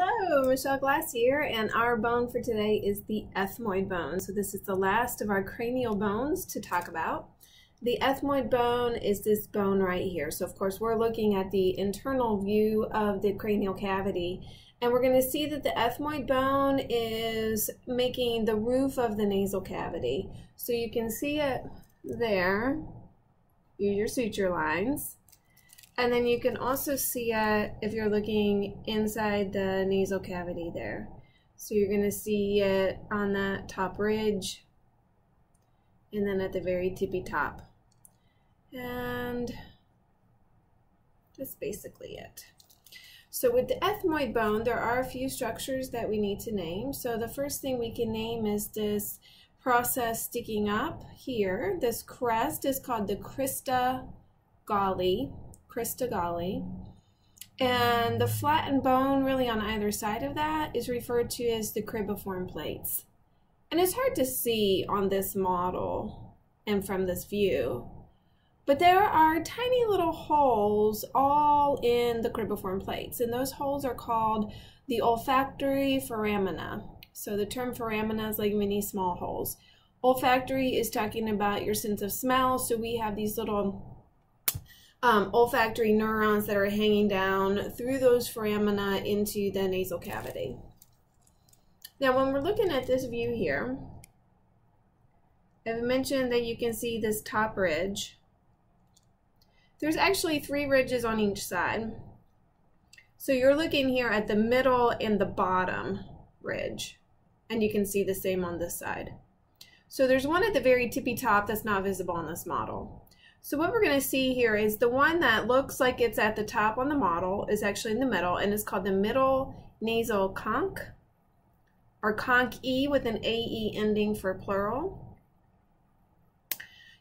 Hello, Michele Glass here, and our bone for today is the ethmoid bone. So this is the last of our cranial bones to talk about. The ethmoid bone is this bone right here. So of course we're looking at the internal view of the cranial cavity, and we're going to see that the ethmoid bone is making the roof of the nasal cavity. So you can see it there, use your suture lines. And then you can also see it if you're looking inside the nasal cavity there. So you're going to see it on that top ridge and then at the very tippy top. And that's basically it. So with the ethmoid bone, there are a few structures that we need to name. So the first thing we can name is this process sticking up here. This crest is called the crista galli crista galli. And the flattened bone really on either side of that is referred to as the cribriform plates. And it's hard to see on this model and from this view, but there are tiny little holes all in the cribriform plates, and those holes are called the olfactory foramina. So the term foramina is like many small holes. Olfactory is talking about your sense of smell, so we have these little um, olfactory neurons that are hanging down through those foramina into the nasal cavity. Now, when we're looking at this view here, I've mentioned that you can see this top ridge. There's actually three ridges on each side. So you're looking here at the middle and the bottom ridge, and you can see the same on this side. So there's one at the very tippy top that's not visible on this model. So what we're going to see here is the one that looks like it's at the top on the model is actually in the middle and it's called the middle nasal conch or conch E with an AE ending for plural.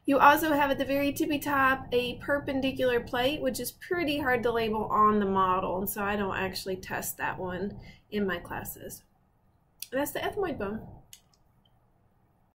You also have at the very tippy top a perpendicular plate, which is pretty hard to label on the model, and so I don't actually test that one in my classes. And that's the ethmoid bone.